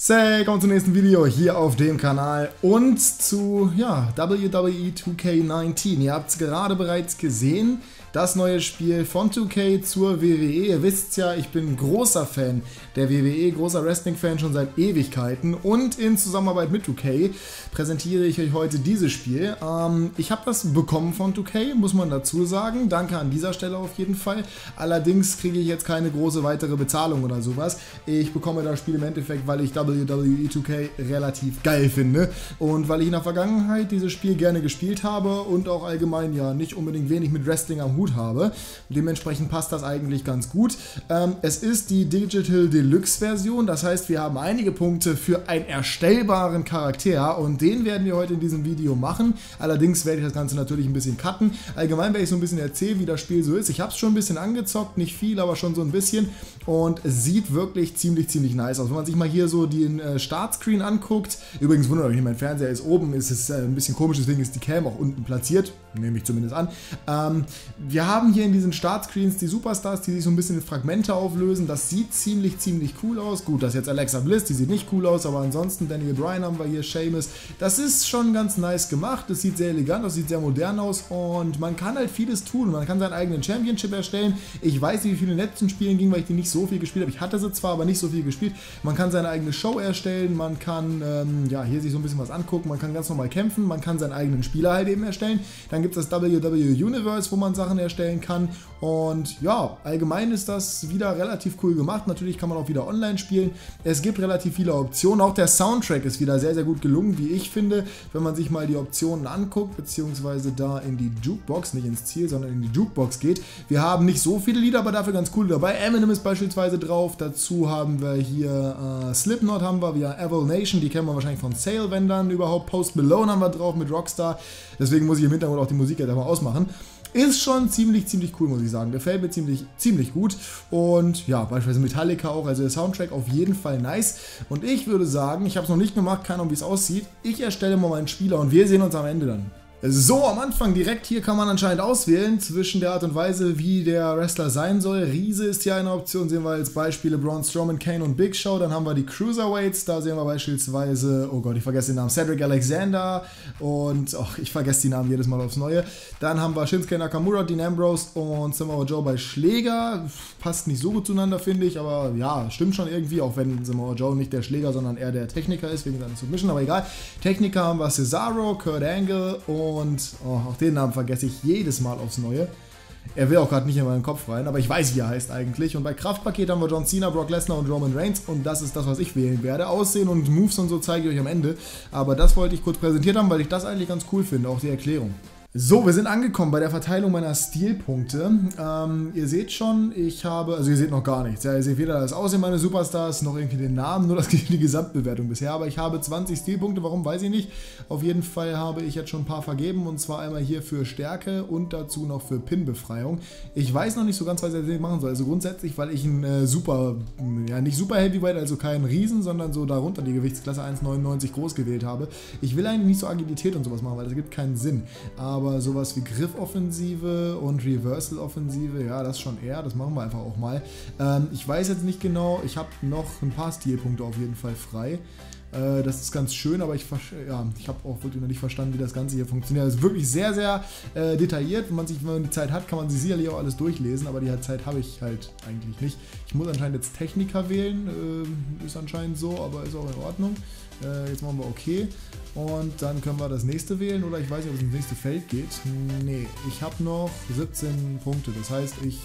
Say, kommt zum nächsten Video hier auf dem Kanal und zu ja, WWE 2K19. Ihr habt es gerade bereits gesehen, das neue Spiel von 2K zur WWE. Ihr wisst ja, ich bin großer Fan der WWE, großer Wrestling-Fan schon seit Ewigkeiten und in Zusammenarbeit mit 2K präsentiere ich euch heute dieses Spiel. Ähm, ich habe das bekommen von 2K, muss man dazu sagen. Danke an dieser Stelle auf jeden Fall. Allerdings kriege ich jetzt keine große weitere Bezahlung oder sowas. Ich bekomme das Spiel im Endeffekt, weil ich WWE 2K relativ geil finde und weil ich in der Vergangenheit dieses Spiel gerne gespielt habe und auch allgemein ja nicht unbedingt wenig mit Wrestling am Hut habe. Dementsprechend passt das eigentlich ganz gut. Ähm, es ist die Digital Deluxe Version, das heißt wir haben einige Punkte für einen erstellbaren Charakter und den werden wir heute in diesem Video machen. Allerdings werde ich das Ganze natürlich ein bisschen cutten. Allgemein werde ich so ein bisschen erzählen, wie das Spiel so ist. Ich habe es schon ein bisschen angezockt, nicht viel, aber schon so ein bisschen und es sieht wirklich ziemlich, ziemlich nice aus. Wenn man sich mal hier so den äh, Startscreen anguckt, übrigens wundert euch mein Fernseher ist oben, ist es äh, ein bisschen komisch, deswegen ist die Cam auch unten platziert, nehme ich zumindest an. Ähm, wir haben hier in diesen Startscreens die Superstars, die sich so ein bisschen in Fragmente auflösen. Das sieht ziemlich, ziemlich cool aus. Gut, das ist jetzt Alexa Bliss, die sieht nicht cool aus, aber ansonsten Daniel Bryan haben wir hier, Seamus. Das ist schon ganz nice gemacht. Das sieht sehr elegant aus, sieht sehr modern aus und man kann halt vieles tun. Man kann seinen eigenen Championship erstellen. Ich weiß nicht, wie viele in den letzten Spielen ging, weil ich die nicht so viel gespielt habe. Ich hatte sie zwar, aber nicht so viel gespielt. Man kann seine eigene Show erstellen, man kann ähm, ja hier sich so ein bisschen was angucken, man kann ganz normal kämpfen, man kann seinen eigenen Spieler halt eben erstellen. Dann gibt es das WWE Universe, wo man Sachen erstellen kann und ja, allgemein ist das wieder relativ cool gemacht. Natürlich kann man auch wieder online spielen. Es gibt relativ viele Optionen. Auch der Soundtrack ist wieder sehr, sehr gut gelungen, wie ich finde. Wenn man sich mal die Optionen anguckt, beziehungsweise da in die Jukebox, nicht ins Ziel, sondern in die Jukebox geht. Wir haben nicht so viele Lieder, aber dafür ganz cool dabei. Eminem ist beispielsweise drauf. Dazu haben wir hier äh, Slipknot haben wir, wir Evil Nation, die kennen wir wahrscheinlich von Sale, wenn dann überhaupt. Post Malone haben wir drauf mit Rockstar. Deswegen muss ich im Hintergrund auch die Musik jetzt einmal ausmachen. Ist schon ziemlich, ziemlich cool, muss ich sagen. Gefällt mir ziemlich, ziemlich gut. Und ja, beispielsweise Metallica auch. Also der Soundtrack auf jeden Fall nice. Und ich würde sagen, ich habe es noch nicht gemacht, keine Ahnung, wie es aussieht. Ich erstelle mal meinen Spieler und wir sehen uns am Ende dann. So, am Anfang direkt hier kann man anscheinend auswählen zwischen der Art und Weise, wie der Wrestler sein soll. Riese ist hier eine Option, sehen wir als Beispiele Braun Strowman, Kane und Big Show. Dann haben wir die Cruiserweights, da sehen wir beispielsweise, oh Gott, ich vergesse den Namen, Cedric Alexander und, ach, ich vergesse die Namen jedes Mal aufs Neue. Dann haben wir Shinsuke Nakamura, Dean Ambrose und Samoa Joe bei Schläger. Passt nicht so gut zueinander, finde ich, aber ja, stimmt schon irgendwie, auch wenn Samoa Joe nicht der Schläger, sondern eher der Techniker ist, wegen seiner Submission, aber egal. Techniker haben wir Cesaro, Kurt Angle und oh, auch den Namen vergesse ich jedes Mal aufs Neue. Er will auch gerade nicht in meinen Kopf rein, aber ich weiß, wie er heißt eigentlich. Und bei Kraftpaket haben wir John Cena, Brock Lesnar und Roman Reigns. Und das ist das, was ich wählen werde. Aussehen und Moves und so zeige ich euch am Ende. Aber das wollte ich kurz präsentiert haben, weil ich das eigentlich ganz cool finde, auch die Erklärung. So, wir sind angekommen bei der Verteilung meiner Stilpunkte. Ähm, ihr seht schon, ich habe, also ihr seht noch gar nichts. Ja, ihr seht weder das Aussehen meiner Superstars noch irgendwie den Namen, nur das, die Gesamtbewertung bisher. Aber ich habe 20 Stilpunkte, warum weiß ich nicht. Auf jeden Fall habe ich jetzt schon ein paar vergeben und zwar einmal hier für Stärke und dazu noch für Pin-Befreiung. Ich weiß noch nicht so ganz, was ich machen soll. Also grundsätzlich, weil ich ein äh, super, ja nicht super Heavyweight, also kein Riesen, sondern so darunter die Gewichtsklasse 1,99 groß gewählt habe. Ich will eigentlich nicht so Agilität und sowas machen, weil das gibt keinen Sinn. Aber aber sowas wie Griffoffensive und Reversal-Offensive, ja, das schon eher, das machen wir einfach auch mal. Ähm, ich weiß jetzt nicht genau, ich habe noch ein paar Stilpunkte auf jeden Fall frei. Äh, das ist ganz schön, aber ich, ja, ich habe auch wirklich noch nicht verstanden, wie das Ganze hier funktioniert. Es ist wirklich sehr, sehr äh, detailliert. Wenn man, sich, wenn man die Zeit hat, kann man sich sicherlich auch alles durchlesen, aber die Zeit habe ich halt eigentlich nicht. Ich muss anscheinend jetzt Techniker wählen, äh, ist anscheinend so, aber ist auch in Ordnung. Äh, jetzt machen wir OK. Und dann können wir das nächste wählen oder ich weiß nicht, ob es ins nächste Feld geht. Nee, ich habe noch 17 Punkte. Das heißt, ich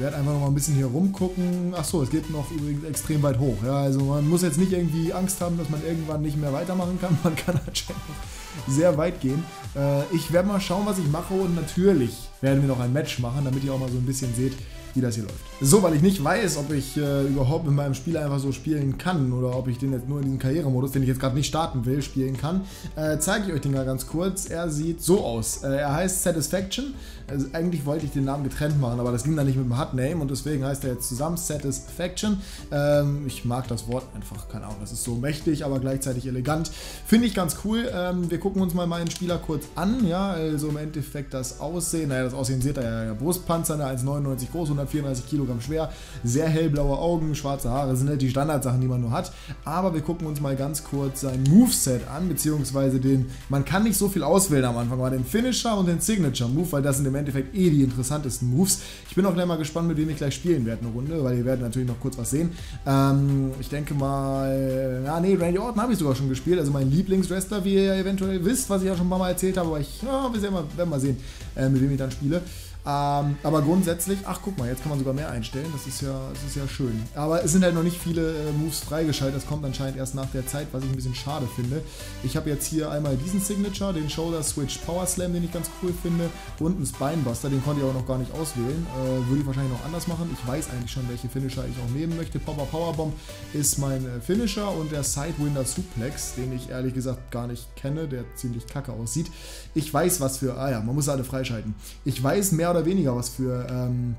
werde einfach noch mal ein bisschen hier rumgucken. Achso, es geht noch übrigens extrem weit hoch. Ja, also man muss jetzt nicht irgendwie Angst haben, dass man irgendwann nicht mehr weitermachen kann. Man kann anscheinend noch sehr weit gehen. Äh, ich werde mal schauen, was ich mache und natürlich werden wir noch ein Match machen, damit ihr auch mal so ein bisschen seht, wie das hier läuft. So, weil ich nicht weiß, ob ich äh, überhaupt mit meinem Spiel einfach so spielen kann oder ob ich den jetzt nur in diesem Karrieremodus, den ich jetzt gerade nicht starten will, spielen kann, äh, zeige ich euch den mal ganz kurz. Er sieht so aus. Äh, er heißt Satisfaction. Also eigentlich wollte ich den Namen getrennt machen, aber das ging dann nicht mit dem Hot-Name und deswegen heißt er jetzt zusammen Satisfaction. Ähm, ich mag das Wort einfach, keine Ahnung, das ist so mächtig, aber gleichzeitig elegant. Finde ich ganz cool. Ähm, wir gucken uns mal meinen Spieler kurz an, ja, also im Endeffekt das Aussehen, naja, das Aussehen seht ihr ja, Brustpanzer, 1,99 groß, 134 Kilogramm schwer, sehr hellblaue Augen, schwarze Haare, sind halt die Standardsachen, die man nur hat. Aber wir gucken uns mal ganz kurz sein Moveset an, beziehungsweise den, man kann nicht so viel auswählen am Anfang, aber den Finisher und den Signature Move, weil das sind im Endeffekt eh die interessantesten Moves. Ich bin auch gleich mal gespannt, mit wem ich gleich spielen werde eine Runde, weil ihr werdet natürlich noch kurz was sehen. Ähm, ich denke mal, ja nee, Randy Orton habe ich sogar schon gespielt, also mein Lieblingswrestler, wie ihr eventuell wisst, was ich ja schon ein paar Mal erzählt habe, aber ich, ja, wir werden mal sehen, äh, mit wem ich dann spiele. Ähm, aber grundsätzlich, ach guck mal, jetzt kann man sogar mehr einstellen. Das ist ja, das ist ja schön. Aber es sind halt noch nicht viele äh, Moves freigeschaltet. Das kommt anscheinend erst nach der Zeit, was ich ein bisschen schade finde. Ich habe jetzt hier einmal diesen Signature, den Shoulder Switch Power Slam, den ich ganz cool finde, und einen Spinebuster, den konnte ich auch noch gar nicht auswählen. Äh, würde ich wahrscheinlich noch anders machen. Ich weiß eigentlich schon, welche Finisher ich auch nehmen möchte. Popper Powerbomb ist mein äh, Finisher und der Sidewinder Suplex, den ich ehrlich gesagt gar nicht kenne, der ziemlich kacke aussieht. Ich weiß, was für. Ah ja, man muss alle freischalten. Ich weiß mehr oder weniger, was für. Ähm,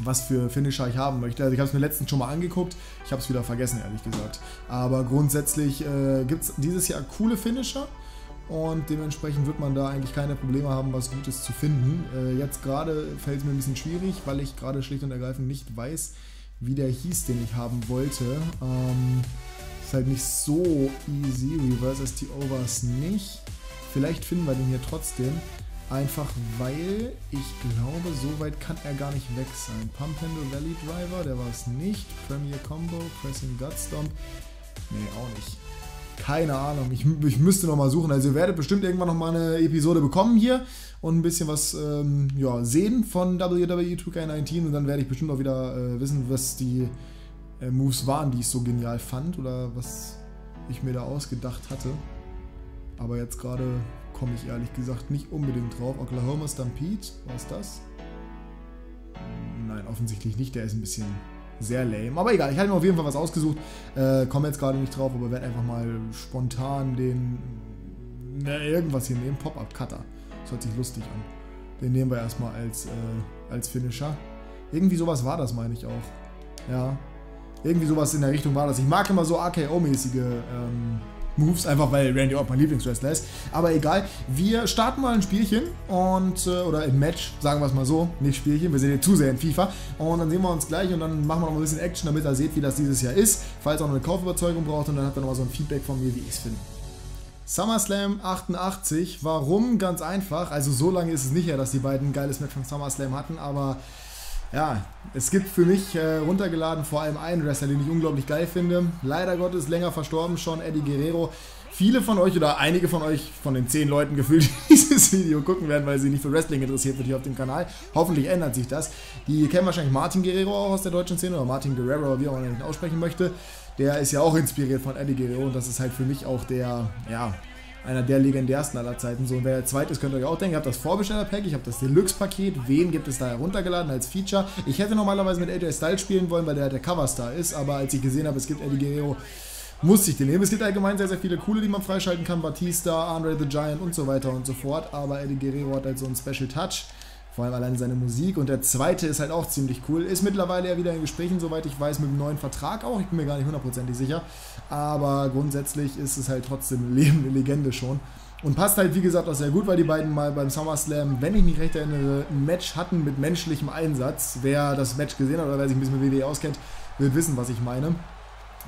was für Finisher ich haben möchte. Also ich habe es mir letztens schon mal angeguckt, ich habe es wieder vergessen, ehrlich gesagt. Aber grundsätzlich äh, gibt es dieses Jahr coole Finisher und dementsprechend wird man da eigentlich keine Probleme haben, was Gutes zu finden. Äh, jetzt gerade fällt es mir ein bisschen schwierig, weil ich gerade schlicht und ergreifend nicht weiß, wie der hieß, den ich haben wollte. Ähm, ist halt nicht so easy. Reverse STO war es nicht. Vielleicht finden wir den hier trotzdem. Einfach weil ich glaube, so weit kann er gar nicht weg sein. Pump Handle Valley Driver, der war es nicht. Premier Combo, Pressing Gutstomp. Nee, auch nicht. Keine Ahnung. Ich, ich müsste nochmal suchen. Also ihr werdet bestimmt irgendwann nochmal eine Episode bekommen hier und ein bisschen was ähm, ja, sehen von WWE 2K19 und dann werde ich bestimmt auch wieder äh, wissen, was die äh, Moves waren, die ich so genial fand oder was ich mir da ausgedacht hatte. Aber jetzt gerade komme ich ehrlich gesagt nicht unbedingt drauf. Oklahoma Stampede, was das? Nein, offensichtlich nicht. Der ist ein bisschen sehr lame. Aber egal, ich habe mir auf jeden Fall was ausgesucht. Äh, komme jetzt gerade nicht drauf, aber werde einfach mal spontan den. Na, irgendwas hier nehmen. Pop-Up Cutter. Das hört sich lustig an. Den nehmen wir erstmal als, äh, als Finisher. Irgendwie sowas war das, meine ich auch. Ja. Irgendwie sowas in der Richtung war das. Ich mag immer so AKO-mäßige ähm, Moves, einfach weil Randy Orton mein Lieblingswrestler ist. Aber egal, wir starten mal ein Spielchen und äh, oder ein Match, sagen wir es mal so, nicht Spielchen, wir sind hier zu sehr in FIFA und dann sehen wir uns gleich und dann machen wir noch ein bisschen Action, damit ihr seht, wie das dieses Jahr ist, falls ihr auch noch eine Kaufüberzeugung braucht und dann habt ihr nochmal so ein Feedback von mir, wie ich es finde. SummerSlam 88, warum? Ganz einfach, also so lange ist es nicht her, dass die beiden ein geiles Match von SummerSlam hatten, aber ja, es gibt für mich äh, runtergeladen vor allem einen Wrestler, den ich unglaublich geil finde. Leider Gottes länger verstorben schon, Eddie Guerrero. Viele von euch oder einige von euch, von den zehn Leuten gefühlt, die dieses Video gucken werden, weil sie nicht für Wrestling interessiert wird hier auf dem Kanal. Hoffentlich ändert sich das. Die kennen wahrscheinlich Martin Guerrero auch aus der deutschen Szene oder Martin Guerrero, wie auch man ihn aussprechen möchte. Der ist ja auch inspiriert von Eddie Guerrero und das ist halt für mich auch der, ja, einer der legendärsten aller Zeiten. So, und wer der zweite ist, könnt ihr euch auch denken, ihr habt das Vorbesteller-Pack, ich habe das Deluxe-Paket, wen gibt es da heruntergeladen als Feature? Ich hätte normalerweise mit AJ Styles spielen wollen, weil der der Coverstar ist, aber als ich gesehen habe, es gibt Eddie Guerrero, musste ich den nehmen. Es gibt allgemein sehr, sehr viele coole, die man freischalten kann, Batista, Andre the Giant und so weiter und so fort, aber Eddie Guerrero hat halt so einen Special Touch. Vor allem allein seine Musik. Und der zweite ist halt auch ziemlich cool. Ist mittlerweile ja wieder in Gesprächen, soweit ich weiß, mit einem neuen Vertrag auch. Ich bin mir gar nicht hundertprozentig sicher. Aber grundsätzlich ist es halt trotzdem eine lebende Legende schon. Und passt halt, wie gesagt, auch sehr gut, weil die beiden mal beim SummerSlam, wenn ich mich recht erinnere, ein Match hatten mit menschlichem Einsatz. Wer das Match gesehen hat oder wer sich ein bisschen mit WWE auskennt, wird wissen, was ich meine.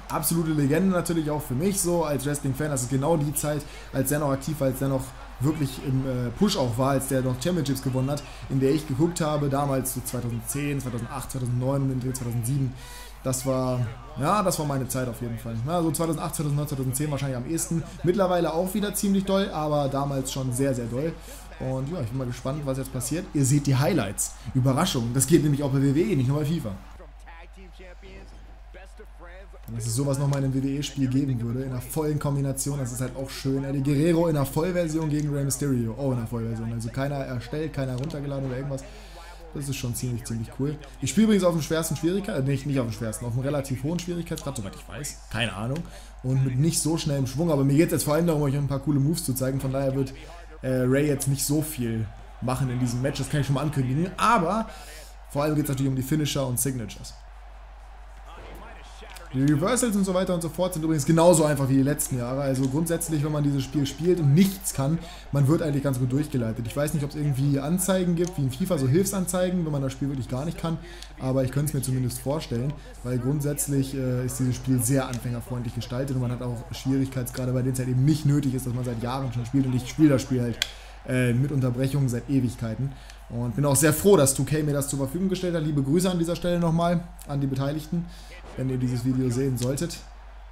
Absolute Legende natürlich auch für mich so als Wrestling-Fan. Das ist genau die Zeit, als er noch aktiv war, als er noch wirklich im äh, Push auch war, als der noch Championships gewonnen hat, in der ich geguckt habe, damals so 2010, 2008, 2009 und in 2007. Das war, ja, das war meine Zeit auf jeden Fall. Ja, so 2008, 2009, 2010 wahrscheinlich am ehesten. Mittlerweile auch wieder ziemlich doll, aber damals schon sehr, sehr doll. Und ja, ich bin mal gespannt, was jetzt passiert. Ihr seht die Highlights. Überraschung. Das geht nämlich auch bei WWE, nicht nur bei FIFA. Dass es sowas nochmal in einem WWE-Spiel geben würde, in einer vollen Kombination, das ist halt auch schön. Eddie Guerrero in einer Vollversion gegen Rey Mysterio. Oh, in einer Vollversion. Also keiner erstellt, keiner runtergeladen oder irgendwas. Das ist schon ziemlich, ziemlich cool. Ich spiele übrigens auf dem schwersten Schwierigkeit, äh, nicht, nicht auf dem schwersten, auf dem relativ hohen Schwierigkeitsgrad, soweit ich weiß. Keine Ahnung. Und mit nicht so schnellem Schwung, aber mir geht es jetzt vor allem darum, euch ein paar coole Moves zu zeigen. Von daher wird äh, Ray jetzt nicht so viel machen in diesem Match, das kann ich schon mal ankündigen. Aber vor allem geht es natürlich um die Finisher und Signatures. Die Reversals und so weiter und so fort sind übrigens genauso einfach wie die letzten Jahre. Also grundsätzlich, wenn man dieses Spiel spielt und nichts kann, man wird eigentlich ganz gut durchgeleitet. Ich weiß nicht, ob es irgendwie Anzeigen gibt, wie in FIFA, so Hilfsanzeigen, wenn man das Spiel wirklich gar nicht kann. Aber ich könnte es mir zumindest vorstellen, weil grundsätzlich äh, ist dieses Spiel sehr anfängerfreundlich gestaltet und man hat auch Schwierigkeitsgrade, bei denen es halt eben nicht nötig ist, dass man seit Jahren schon spielt. Und ich spiele das Spiel halt äh, mit Unterbrechungen seit Ewigkeiten. Und bin auch sehr froh, dass 2K mir das zur Verfügung gestellt hat. Liebe Grüße an dieser Stelle nochmal an die Beteiligten wenn ihr dieses Video sehen solltet.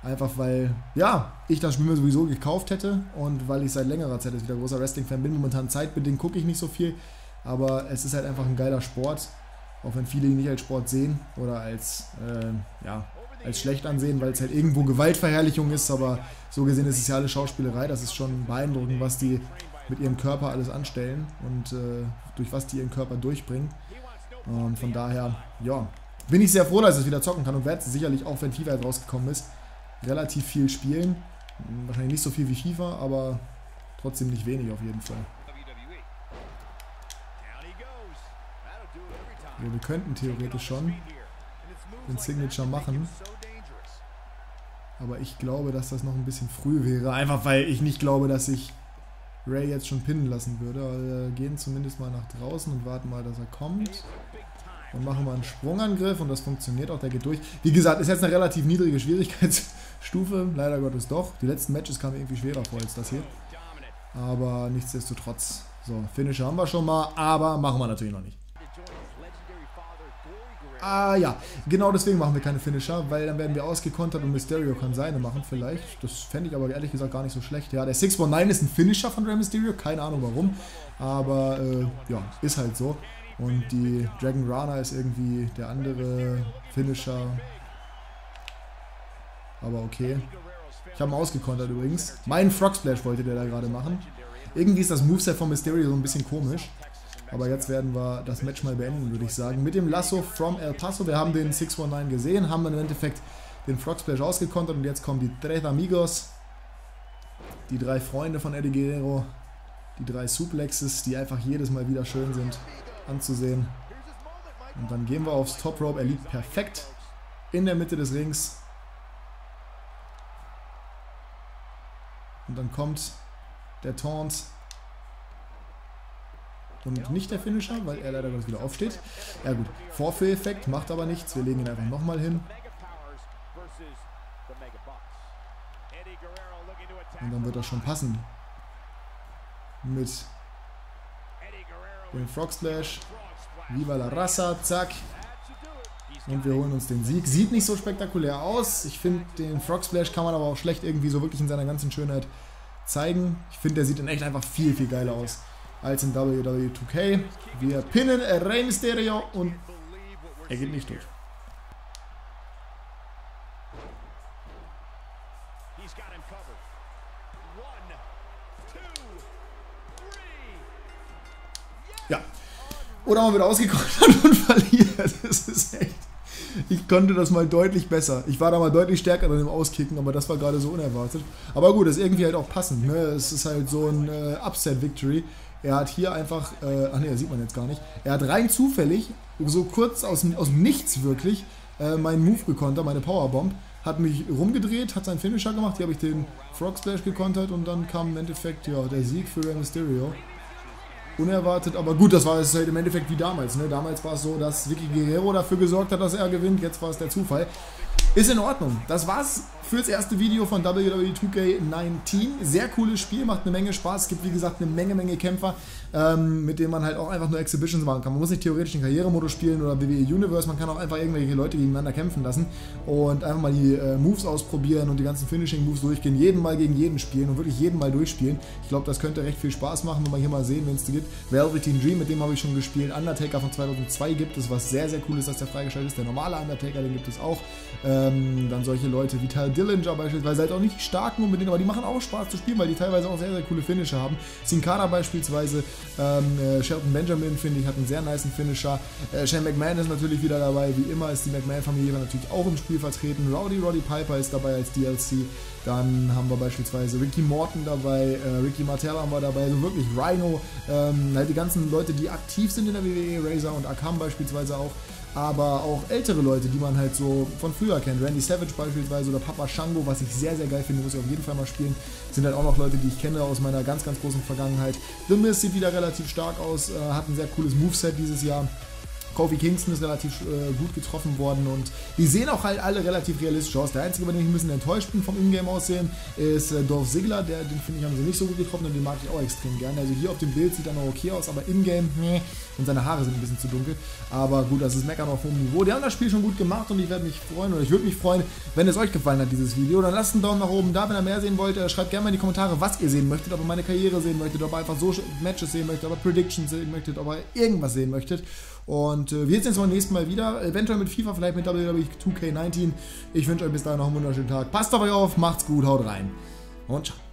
Einfach weil, ja, ich das Spiel mir sowieso gekauft hätte und weil ich seit längerer Zeit jetzt wieder großer Wrestling-Fan bin. Momentan zeitbedingt gucke ich nicht so viel, aber es ist halt einfach ein geiler Sport, auch wenn viele ihn nicht als Sport sehen oder als, äh, ja, als schlecht ansehen, weil es halt irgendwo Gewaltverherrlichung ist, aber so gesehen ist es ja alle Schauspielerei. Das ist schon beeindruckend, was die mit ihrem Körper alles anstellen und äh, durch was die ihren Körper durchbringen. Ähm, von daher, ja, bin ich sehr froh, dass ich es wieder zocken kann und werde sicherlich auch, wenn FIFA rausgekommen ist, relativ viel spielen. Wahrscheinlich nicht so viel wie FIFA, aber trotzdem nicht wenig auf jeden Fall. Ja, wir könnten theoretisch schon den Signature machen. Aber ich glaube, dass das noch ein bisschen früh wäre. Einfach weil ich nicht glaube, dass ich Ray jetzt schon pinnen lassen würde. wir gehen zumindest mal nach draußen und warten mal, dass er kommt. Dann machen wir einen Sprungangriff und das funktioniert auch, der geht durch. Wie gesagt, ist jetzt eine relativ niedrige Schwierigkeitsstufe, leider Gottes doch. Die letzten Matches kamen irgendwie schwerer vor als das hier. Aber nichtsdestotrotz. So, Finisher haben wir schon mal, aber machen wir natürlich noch nicht. Ah ja, genau deswegen machen wir keine Finisher, weil dann werden wir ausgekontert und Mysterio kann seine machen vielleicht. Das fände ich aber ehrlich gesagt gar nicht so schlecht. Ja, der 619 ist ein Finisher von Rey Mysterio, keine Ahnung warum, aber äh, ja, ist halt so. Und die Dragon Rana ist irgendwie der andere Finisher. Aber okay. Ich habe ihn ausgekontert übrigens. Mein Frog Splash wollte der da gerade machen. Irgendwie ist das Moveset von Mysterio so ein bisschen komisch. Aber jetzt werden wir das Match mal beenden, würde ich sagen. Mit dem Lasso from El Paso. Wir haben den 619 gesehen, haben dann im Endeffekt den Frog Splash ausgekontert und jetzt kommen die Tres Amigos. Die drei Freunde von Eddie Guerrero. Die drei Suplexes, die einfach jedes Mal wieder schön sind anzusehen. Und dann gehen wir aufs Top Rope. Er liegt perfekt in der Mitte des Rings. Und dann kommt der Taunt. Und nicht der Finisher, weil er leider ganz wieder aufsteht. Ja gut, Vorführeffekt macht aber nichts. Wir legen ihn einfach nochmal hin. Und dann wird das schon passen. Mit den Frog Splash. Viva la Raza, zack. Und wir holen uns den Sieg. Sieht nicht so spektakulär aus. Ich finde, den Frog Splash kann man aber auch schlecht irgendwie so wirklich in seiner ganzen Schönheit zeigen. Ich finde, der sieht in echt einfach viel, viel geiler aus als in WWE 2K. Wir pinnen Rey Mysterio und er geht nicht durch. Ja. Oder man wird ausgekontert und verliert. Das ist echt. Ich konnte das mal deutlich besser. Ich war da mal deutlich stärker drin im Auskicken, aber das war gerade so unerwartet. Aber gut, das ist irgendwie halt auch passend. Ne? Es ist halt so ein äh, Upset-Victory. Er hat hier einfach, äh, ach ne, das sieht man jetzt gar nicht. Er hat rein zufällig, so kurz aus, aus Nichts wirklich, äh, meinen Move gekontert, meine Powerbomb. Hat mich rumgedreht, hat seinen Finisher gemacht. Hier habe ich den Frog Splash gekontert und dann kam im Endeffekt ja, der Sieg für Rey Mysterio unerwartet, aber gut, das war es halt im Endeffekt wie damals. Ne? Damals war es so, dass Vicky Guerrero dafür gesorgt hat, dass er gewinnt, jetzt war es der Zufall. Ist in Ordnung. Das war's fürs erste Video von WWE 2K19. Sehr cooles Spiel, macht eine Menge Spaß. Es gibt wie gesagt eine Menge, Menge Kämpfer, ähm, mit denen man halt auch einfach nur Exhibitions machen kann. Man muss nicht theoretisch den Karrieremodus spielen oder WWE Universe, man kann auch einfach irgendwelche Leute gegeneinander kämpfen lassen und einfach mal die äh, Moves ausprobieren und die ganzen Finishing Moves durchgehen. Jeden Mal gegen jeden spielen und wirklich jeden Mal durchspielen. Ich glaube, das könnte recht viel Spaß machen, wenn wir hier mal sehen, wenn es die gibt. Velveteen Dream, mit dem habe ich schon gespielt. Undertaker von 2002 gibt es, was sehr, sehr cool ist, dass der freigeschaltet ist. Der normale Undertaker, den gibt es auch. Ähm, dann solche Leute wie Tal Dillinger beispielsweise, halt auch nicht starken unbedingt, aber die machen auch Spaß zu spielen, weil die teilweise auch sehr, sehr coole Finisher haben. Sin Cara beispielsweise, ähm, äh, Shelton Benjamin, finde ich, hat einen sehr niceen Finisher. Äh, Shane McMahon ist natürlich wieder dabei, wie immer ist die McMahon-Familie natürlich auch im Spiel vertreten. Rowdy Roddy Piper ist dabei als DLC. Dann haben wir beispielsweise Ricky Morton dabei, äh, Ricky Martel haben wir dabei, also wirklich Rhino, ähm, halt die ganzen Leute, die aktiv sind in der WWE, Razor und Akam beispielsweise auch. Aber auch ältere Leute, die man halt so von früher kennt. Randy Savage beispielsweise oder Papa Shango, was ich sehr, sehr geil finde, muss ich auf jeden Fall mal spielen. Sind halt auch noch Leute, die ich kenne aus meiner ganz, ganz großen Vergangenheit. The Miz sieht wieder relativ stark aus, äh, hat ein sehr cooles Moveset dieses Jahr. Kofi Kingston ist relativ äh, gut getroffen worden und die sehen auch halt alle relativ realistisch aus. Der einzige, bei dem ich ein bisschen enttäuscht bin vom Ingame-Aussehen, ist äh, Dolph Ziggler. Der, den finde ich haben sie nicht so gut getroffen und den mag ich auch extrem gerne. Also hier auf dem Bild sieht er noch okay aus, aber Ingame, nee. Und seine Haare sind ein bisschen zu dunkel. Aber gut, das ist Meckern auf hohem Niveau. Die haben das Spiel schon gut gemacht und ich werde mich freuen oder ich würde mich freuen, wenn es euch gefallen hat, dieses Video. Dann lasst einen Daumen nach oben da, wenn ihr mehr sehen wollt. Äh, schreibt gerne mal in die Kommentare, was ihr sehen möchtet. Ob ihr meine Karriere sehen möchtet, ob ihr einfach so Matches sehen möchtet, ob ihr Predictions sehen möchtet, ob ihr irgendwas sehen möchtet. Und äh, wir sehen uns beim nächsten Mal wieder. Eventuell mit FIFA, vielleicht mit WWE 2K19. Ich wünsche euch bis dahin noch einen wunderschönen Tag. Passt auf euch auf, macht's gut, haut rein und ciao.